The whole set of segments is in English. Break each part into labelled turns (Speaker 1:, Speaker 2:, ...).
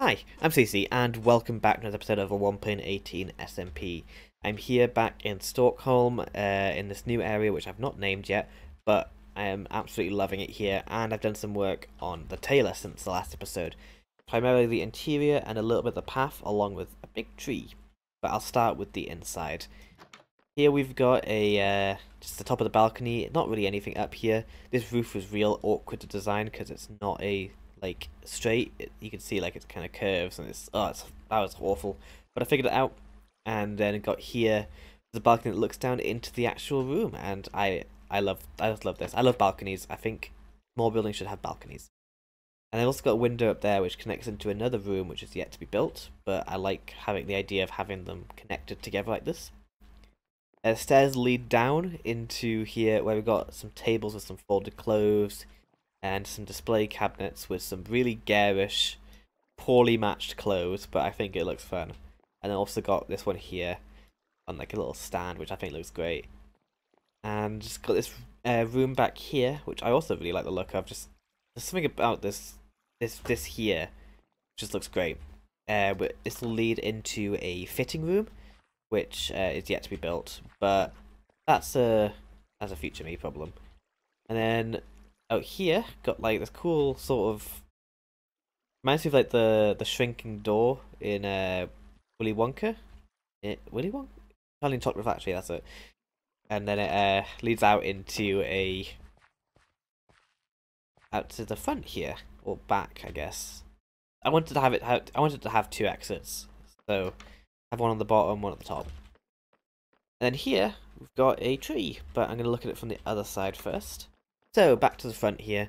Speaker 1: Hi, I'm CC, and welcome back to another episode of a 1.18 SMP. I'm here back in Stockholm, uh, in this new area which I've not named yet, but I am absolutely loving it here, and I've done some work on the tailor since the last episode. Primarily the interior and a little bit of the path, along with a big tree. But I'll start with the inside. Here we've got a uh, just the top of the balcony, not really anything up here. This roof was real awkward to design because it's not a like straight. It, you can see like it's kind of curves and it's oh it's, that was awful. But I figured it out, and then got here the balcony that looks down into the actual room, and I I love I just love this. I love balconies. I think more buildings should have balconies. And I also got a window up there which connects into another room which is yet to be built, but I like having the idea of having them connected together like this. Uh, stairs lead down into here where we've got some tables with some folded clothes and some display cabinets with some really garish, poorly matched clothes, but I think it looks fun. And I also got this one here on like a little stand, which I think looks great. And just got this uh, room back here, which I also really like the look of. Just there's something about this this this here just looks great. Uh, but this will lead into a fitting room, which uh, is yet to be built, but that's a that's a future me problem. And then out here, got like this cool sort of reminds me of like the the shrinking door in uh Willy Wonka. It, Willy Wonka, Charlie Chocolate Factory. That's it. And then it uh, leads out into a out to the front here or back, I guess. I wanted to have it. Have, I wanted to have two exits, so have one on the bottom, one at the top. And then here we've got a tree, but I'm going to look at it from the other side first. So back to the front here.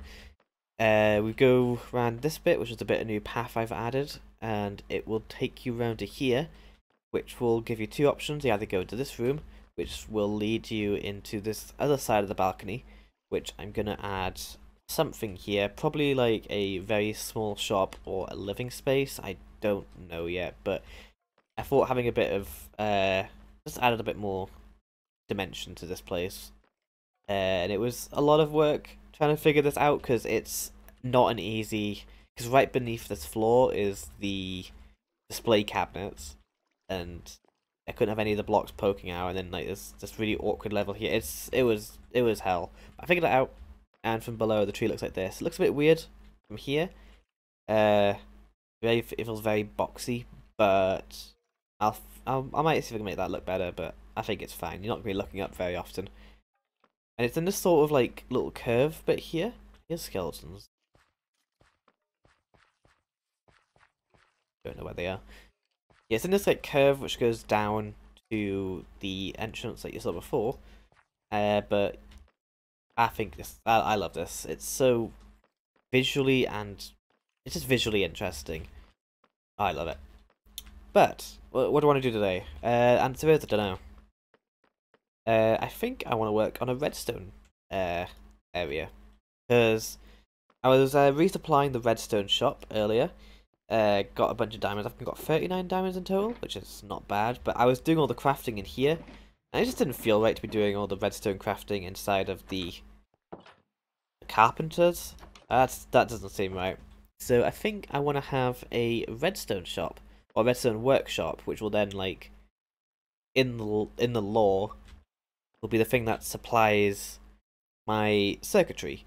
Speaker 1: Uh, we go around this bit, which is a bit of a new path I've added, and it will take you round to here, which will give you two options. You either go into this room, which will lead you into this other side of the balcony, which I'm going to add something here, probably like a very small shop or a living space. I don't know yet, but I thought having a bit of uh, just added a bit more dimension to this place, and it was a lot of work trying to figure this out because it's not an easy. Because right beneath this floor is the display cabinets, and I couldn't have any of the blocks poking out, and then like this this really awkward level here. It's it was it was hell. I figured it out and from below the tree looks like this. It looks a bit weird from here. Uh, very, it feels very boxy, but I'll, I'll I might see if I can make that look better. But I think it's fine. You're not gonna be looking up very often, and it's in this sort of like little curve bit here. Here's skeletons. Don't know where they are. Yeah, it's in this like curve which goes down to the entrance like you saw before. Uh, but I think this. I, I love this. It's so visually and it's just visually interesting. I love it. But what, what do I want to do today? Uh, answer is I don't know. Uh, I think I want to work on a redstone uh, area because I was uh, resupplying the redstone shop earlier. Uh, got a bunch of diamonds. I've got 39 diamonds in total, which is not bad. But I was doing all the crafting in here, and it just didn't feel right to be doing all the redstone crafting inside of the carpenters. That's that doesn't seem right. So I think I want to have a redstone shop or redstone workshop, which will then like in the in the lore will be the thing that supplies my circuitry.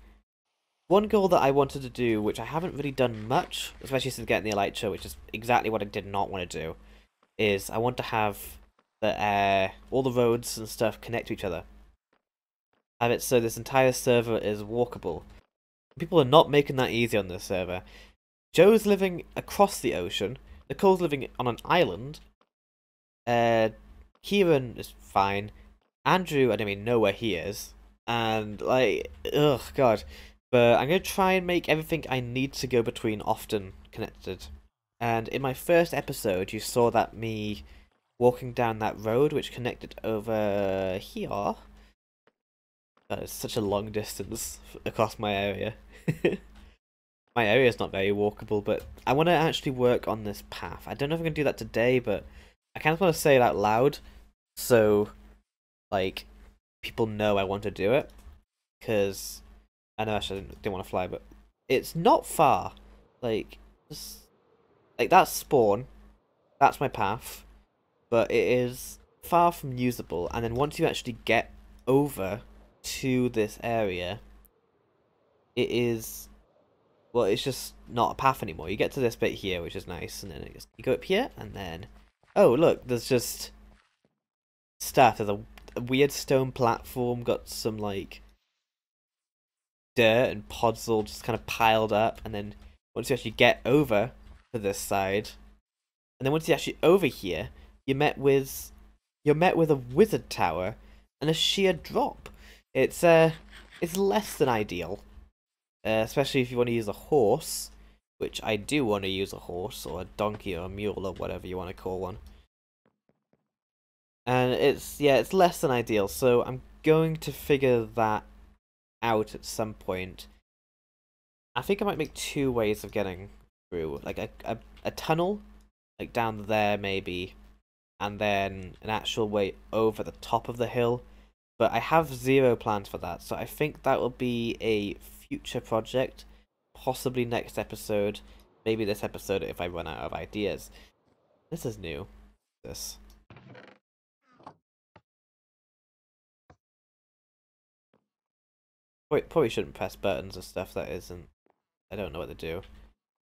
Speaker 1: One goal that I wanted to do, which I haven't really done much, especially since getting the Elytra, which is exactly what I did not want to do, is I want to have the all the roads and stuff connect to each other have it so this entire server is walkable. People are not making that easy on this server. Joe's living across the ocean. Nicole's living on an island. Uh, Kieran is fine. Andrew, I don't even know where he is. And, like, ugh, God. But I'm going to try and make everything I need to go between often connected. And in my first episode, you saw that me walking down that road which connected over here uh, that is such a long distance across my area. my area is not very walkable, but I want to actually work on this path. I don't know if I'm going to do that today, but I kind of want to say it out loud so, like, people know I want to do it. Because I know I didn't, didn't want to fly, but it's not far. Like, just like that's spawn. That's my path. But it is far from usable. And then once you actually get over to this area, it is well, it's just not a path anymore. You get to this bit here, which is nice, and then you go up here, and then oh look, there's just stuff. There's a, a weird stone platform, got some like dirt and pods all just kind of piled up, and then once you actually get over to this side, and then once you're actually over here, you're met with you're met with a wizard tower and a sheer drop. It's uh it's less than ideal. Uh, especially if you want to use a horse, which I do want to use a horse, or a donkey, or a mule, or whatever you want to call one. And it's, yeah, it's less than ideal, so I'm going to figure that out at some point. I think I might make two ways of getting through, like a, a, a tunnel, like down there maybe, and then an actual way over the top of the hill. But I have zero plans for that, so I think that will be a future project, possibly next episode, maybe this episode if I run out of ideas. This is new. This. Probably shouldn't press buttons or stuff that isn't. I don't know what to do.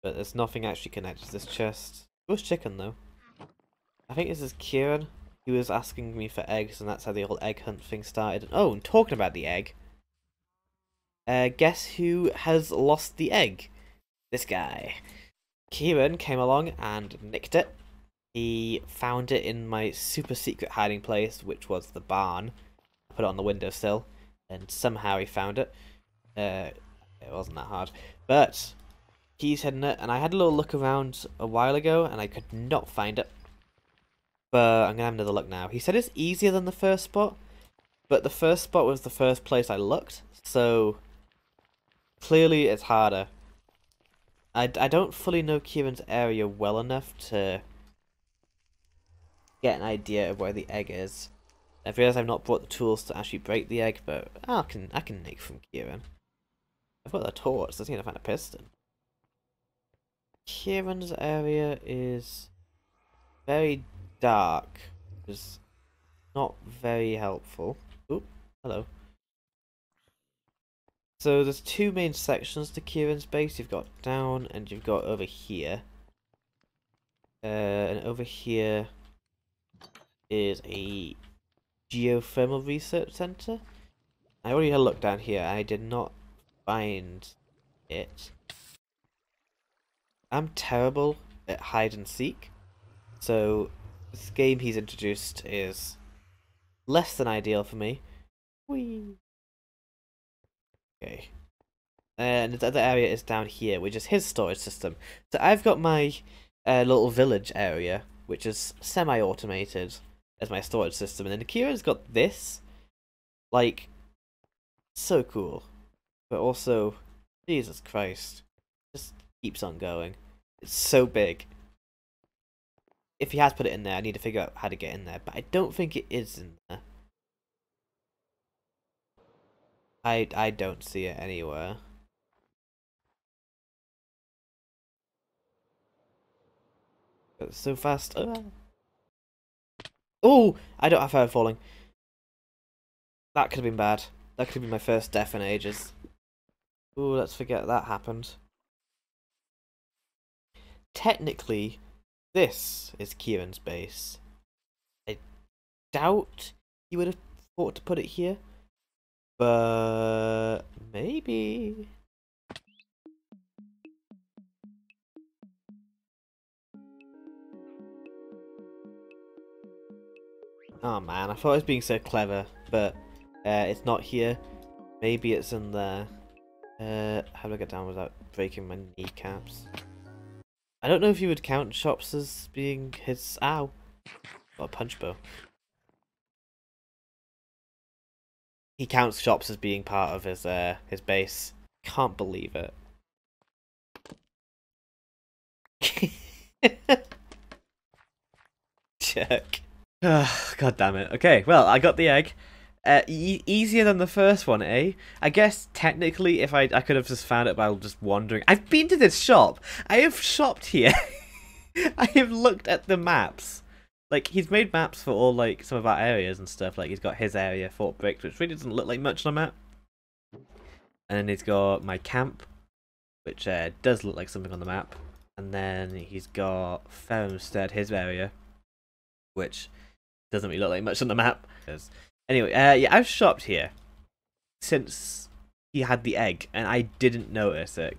Speaker 1: But there's nothing actually connected to this chest. Who's chicken though? I think this is Kieran. He was asking me for eggs and that's how the whole egg hunt thing started. Oh, and talking about the egg. Uh, guess who has lost the egg? This guy. Kieran came along and nicked it. He found it in my super secret hiding place, which was the barn. I put it on the windowsill, and somehow he found it. Uh, it wasn't that hard. But he's hidden it, and I had a little look around a while ago, and I could not find it. But I'm going to have another look now. He said it's easier than the first spot, but the first spot was the first place I looked, so Clearly, it's harder. I, I don't fully know Kieran's area well enough to get an idea of where the egg is. I realize I've not brought the tools to actually break the egg, but I can I can nick from Kieran. I've got the torch, doesn't need to find a piston. Kieran's area is very dark, is not very helpful. Oop, hello. So there's two main sections to Kieran's base. You've got down and you've got over here. Uh, and over here is a geothermal research center. I already had a look down here. I did not find it. I'm terrible at hide and seek. So this game he's introduced is less than ideal for me. Whee! Okay. And the other area is down here, which is his storage system. So I've got my uh, little village area, which is semi-automated as my storage system. And then Kira's got this. Like, so cool. But also, Jesus Christ. Just keeps on going. It's so big. If he has put it in there, I need to figure out how to get in there. But I don't think it is in there. I I don't see it anywhere. It's so fast. Oh, I don't have feather falling. That could have been bad. That could have been my first death in ages. Oh, let's forget that happened. Technically, this is Kieran's base. I doubt he would have thought to put it here. But maybe. Oh man, I thought I was being so clever, but uh, it's not here. Maybe it's in there. Uh, how do I get down without breaking my kneecaps? I don't know if you would count shops as being his... Ow! Got a punch bow. he counts shops as being part of his uh his base. Can't believe it. Jerk. God damn it. Okay, well, I got the egg. Uh, e easier than the first one, eh? I guess technically, if I I could have just found it by just wandering. I've been to this shop. I have shopped here. I have looked at the maps. Like he's made maps for all like some of our areas and stuff. Like he's got his area, Fort Bricks, which really doesn't look like much on a map. And then he's got my camp, which uh, does look like something on the map. And then he's got Ferumstead, his area, which doesn't really look like much on the map. Anyway, uh, yeah, I've shopped here since he had the egg, and I didn't notice it.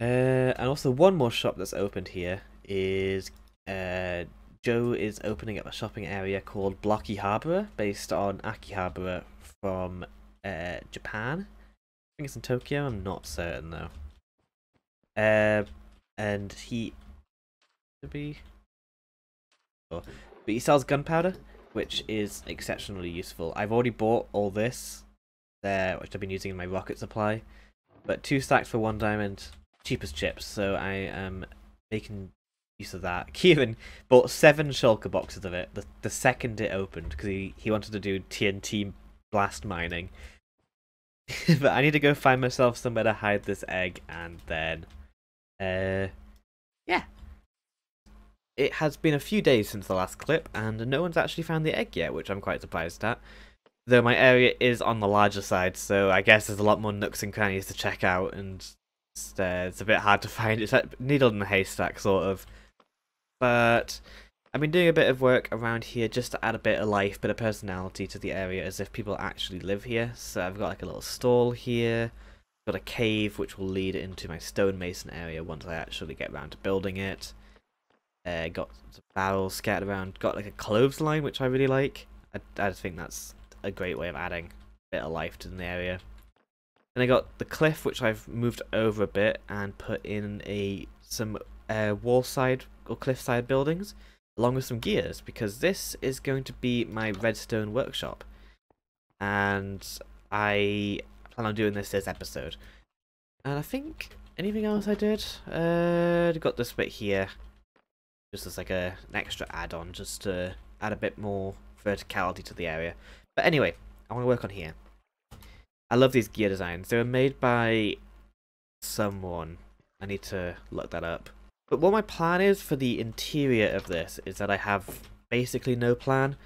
Speaker 1: Uh, and also one more shop that's opened here is uh, Joe is opening up a shopping area called Blocky Harbour, based on Akihabara from uh, Japan. I think it's in Tokyo. I'm not certain though. Uh, and he to be, oh, but he sells gunpowder, which is exceptionally useful. I've already bought all this there, which I've been using in my rocket supply, but two stacks for one diamond, cheapest chips. So I am making use of that. Kieran bought seven shulker boxes of it the, the second it opened because he, he wanted to do TNT blast mining. but I need to go find myself somewhere to hide this egg and then, uh, yeah. It has been a few days since the last clip and no one's actually found the egg yet, which I'm quite surprised at. Though my area is on the larger side, so I guess there's a lot more nooks and crannies to check out and it's, uh, it's a bit hard to find. It's like needle in a haystack, sort of. But I've been doing a bit of work around here just to add a bit of life, bit of personality to the area as if people actually live here. So I've got like a little stall here, got a cave which will lead into my stonemason area once I actually get around to building it. Uh, got some barrels scattered around, got like a clothesline which I really like. I, I just think that's a great way of adding a bit of life to the area. And I got the cliff which I've moved over a bit and put in a some uh, wall side or cliffside buildings, along with some gears, because this is going to be my redstone workshop. And I plan on doing this this episode. And I think anything else I did? Uh, got this bit here, just as like a, an extra add-on, just to add a bit more verticality to the area. But anyway, I want to work on here. I love these gear designs. They were made by someone. I need to look that up. But what my plan is for the interior of this is that I have basically no plan.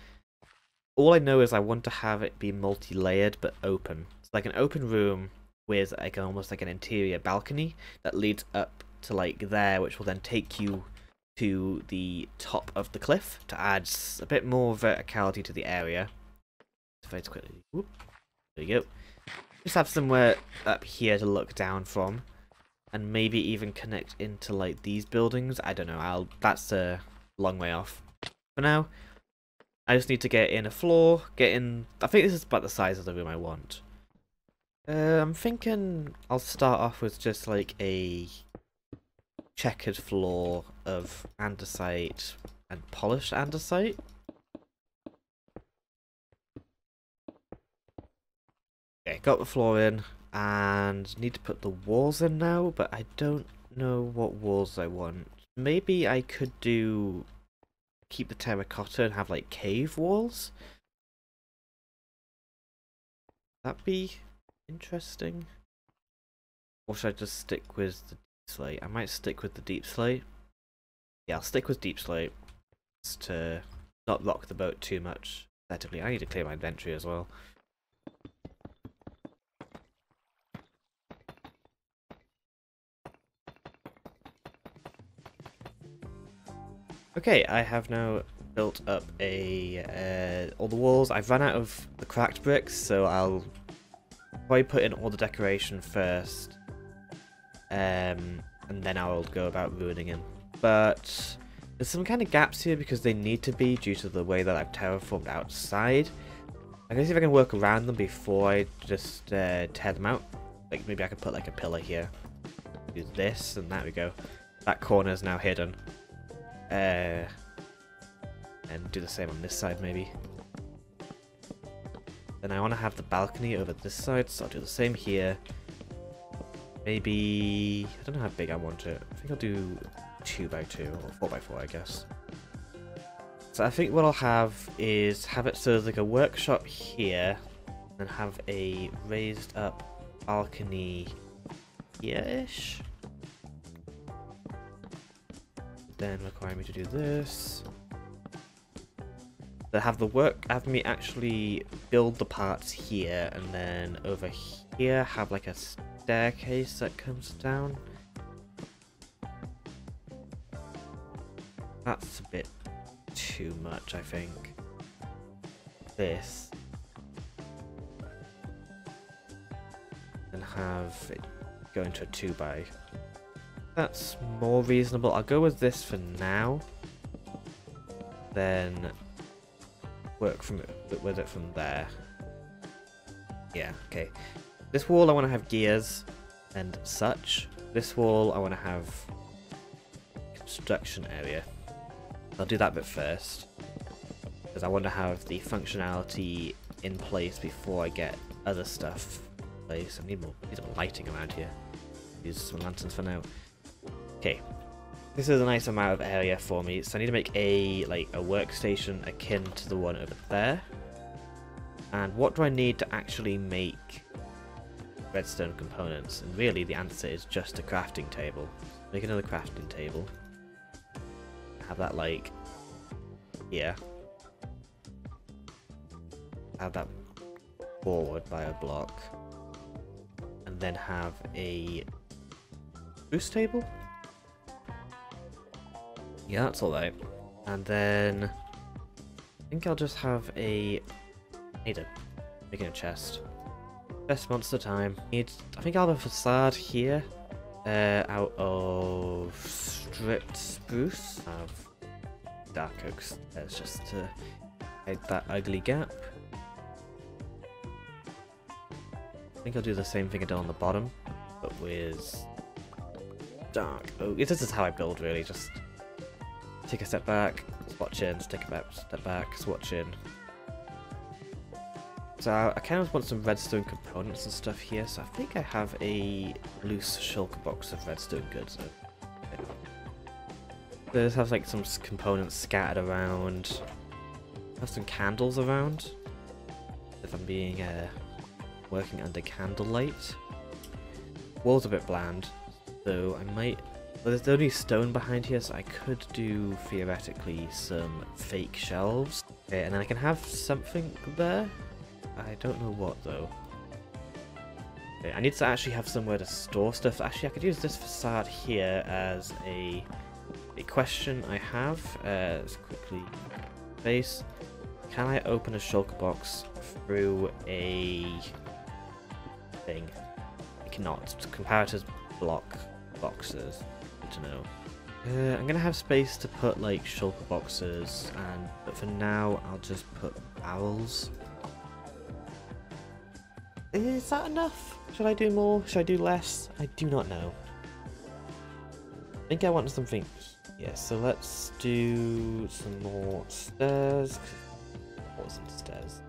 Speaker 1: All I know is I want to have it be multi-layered but open. It's like an open room with like almost like an interior balcony that leads up to like there, which will then take you to the top of the cliff to add a bit more verticality to the area. If I quickly, whoop, there you go. Just have somewhere up here to look down from and maybe even connect into like these buildings. I don't know. I'll that's a long way off. For now, I just need to get in a floor, get in. I think this is about the size of the room I want. Uh, I'm thinking I'll start off with just like a checkered floor of andesite and polished andesite. Okay, got the floor in and need to put the walls in now, but I don't know what walls I want. Maybe I could do keep the terracotta and have like cave walls. That'd be interesting. Or should I just stick with the slate? I might stick with the deepslate. Yeah, I'll stick with deepslate just to not lock the boat too much. Effectively, I need to clear my inventory as well. Okay, I have now built up a uh, all the walls. I've run out of the cracked bricks, so I'll probably put in all the decoration first, um, and then I'll go about ruining him. But there's some kind of gaps here because they need to be due to the way that I've terraformed outside. I can see if I can work around them before I just uh, tear them out. Like maybe I could put like a pillar here. Do this, and there we go. That corner is now hidden. Uh, and do the same on this side, maybe. Then I want to have the balcony over this side, so I'll do the same here. Maybe... I don't know how big I want it. I think I'll do 2 by 2 or 4 by 4 I guess. So I think what I'll have is have it so there's like a workshop here, and have a raised up balcony here-ish. then require me to do this. They have the work, have me actually build the parts here, and then over here have like a staircase that comes down. That's a bit too much, I think. This. And have it go into a 2 by. That's more reasonable. I'll go with this for now. Then work from it, with it from there. Yeah, okay. This wall I want to have gears and such. This wall I want to have construction area. I'll do that bit first. Because I want to have the functionality in place before I get other stuff in place. I need more, need more lighting around here. Use some lanterns for now. Okay. This is a nice amount of area for me, so I need to make a like a workstation akin to the one over there. And what do I need to actually make redstone components? And really the answer is just a crafting table. Make another crafting table have that like here. Have that forward by a block. And then have a boost table? Yeah, that's alright. And then I think I'll just have a need a making a chest. Best monster time. Need I think I'll have a facade here. Uh, out of stripped spruce. Have dark oaks. That's just to hide that ugly gap. I think I'll do the same thing I did on the bottom, but with dark oak. This is how I build really, just take a step back, swatch in, take a step back, swatch in, so I kind of want some redstone components and stuff here, so I think I have a loose shulker box of redstone goods. This has like some components scattered around. Have some candles around. If I'm being uh, working under candlelight. Wall's a bit bland, so I might... Well, there's only stone behind here, so I could do, theoretically, some fake shelves. Okay, and then I can have something there. I don't know what though. Okay, I need to actually have somewhere to store stuff. Actually, I could use this facade here as a a question I have. Uh, let's quickly base. Can I open a shulker box through a thing? I cannot. Comparators block boxes. Good to know. Uh, I'm gonna have space to put like shulker boxes, and but for now I'll just put barrels. Is that enough? Should I do more? Should I do less? I do not know. I think I want something... Yeah, so let's do some more stairs. Some stairs?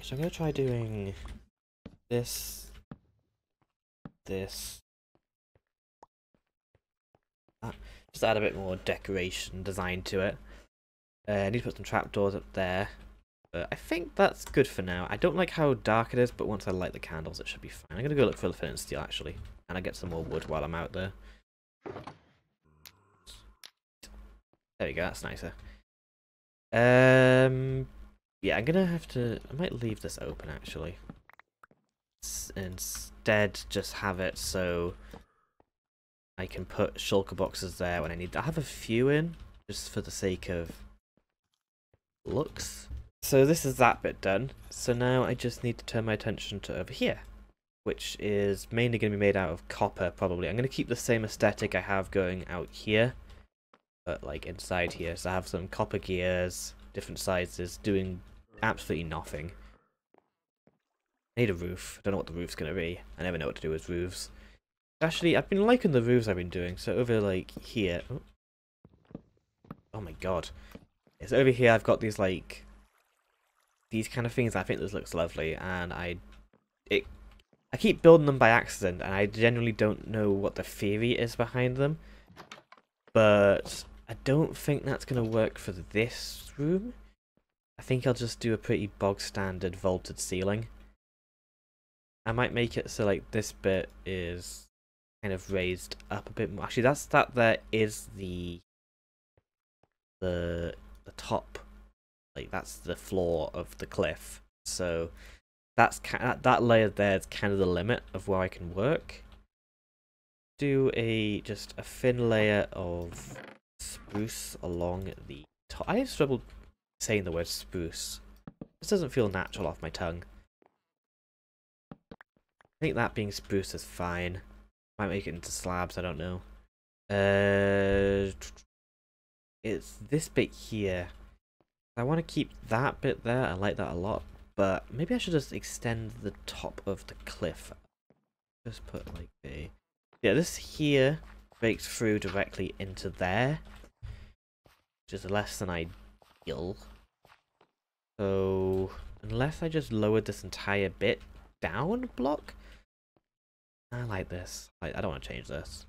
Speaker 1: So I'm going to try doing this, this. Just add a bit more decoration design to it. Uh, I need to put some trapdoors up there. But I think that's good for now. I don't like how dark it is, but once I light the candles, it should be fine. I'm going to go look for the flint and steel, actually. And I get some more wood while I'm out there. There we go, that's nicer. Um, yeah, I'm going to have to... I might leave this open, actually. Instead, just have it so I can put shulker boxes there when I need. I have a few in, just for the sake of looks. So this is that bit done. So now I just need to turn my attention to over here, which is mainly going to be made out of copper, probably. I'm going to keep the same aesthetic I have going out here, but like inside here. So I have some copper gears, different sizes, doing absolutely nothing. I need a roof. I don't know what the roof's going to be. I never know what to do with roofs. Actually, I've been liking the roofs I've been doing. So over like here. Oh, oh my god. It's over here I've got these like these kind of things. I think this looks lovely and I it I keep building them by accident and I generally don't know what the theory is behind them. But I don't think that's going to work for this room. I think I'll just do a pretty bog standard vaulted ceiling. I might make it so like this bit is kind of raised up a bit more. Actually, that's that there is the the the top, like that's the floor of the cliff. So that's that that layer there is kind of the limit of where I can work. Do a just a thin layer of spruce along the top. I have struggled saying the word spruce. This doesn't feel natural off my tongue. I think that being spruce is fine. Might make it into slabs, I don't know. Uh, it's this bit here. I want to keep that bit there, I like that a lot. But maybe I should just extend the top of the cliff. Just put like a... Yeah, this here breaks through directly into there. Which is less than ideal. So, unless I just lowered this entire bit down block, I like this. I, I don't want to change this.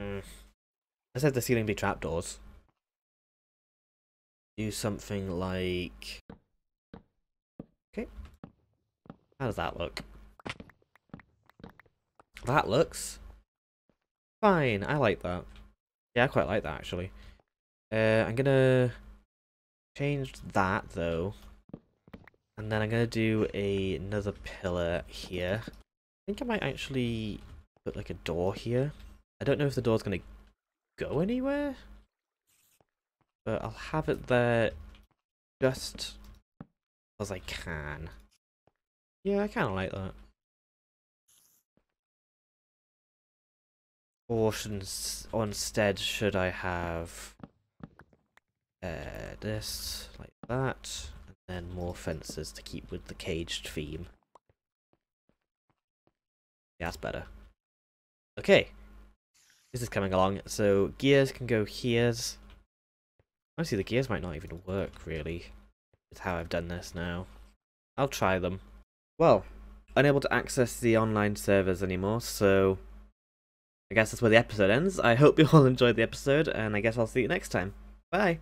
Speaker 1: Mm. I said the ceiling be trapdoors. Do something like... Okay. How does that look? That looks fine. I like that. Yeah, I quite like that actually. Uh, I'm gonna change that though. And then I'm gonna do a, another pillar here think I might actually put like a door here. I don't know if the door's going to go anywhere. But I'll have it there just as I can. Yeah, I kind of like that. Or instead, should I have uh, this, like that, and then more fences to keep with the caged theme? Yeah, that's better. Okay. This is coming along. So gears can go here's. Honestly, the gears might not even work, really. With how I've done this now. I'll try them. Well, unable to access the online servers anymore, so... I guess that's where the episode ends. I hope you all enjoyed the episode, and I guess I'll see you next time. Bye!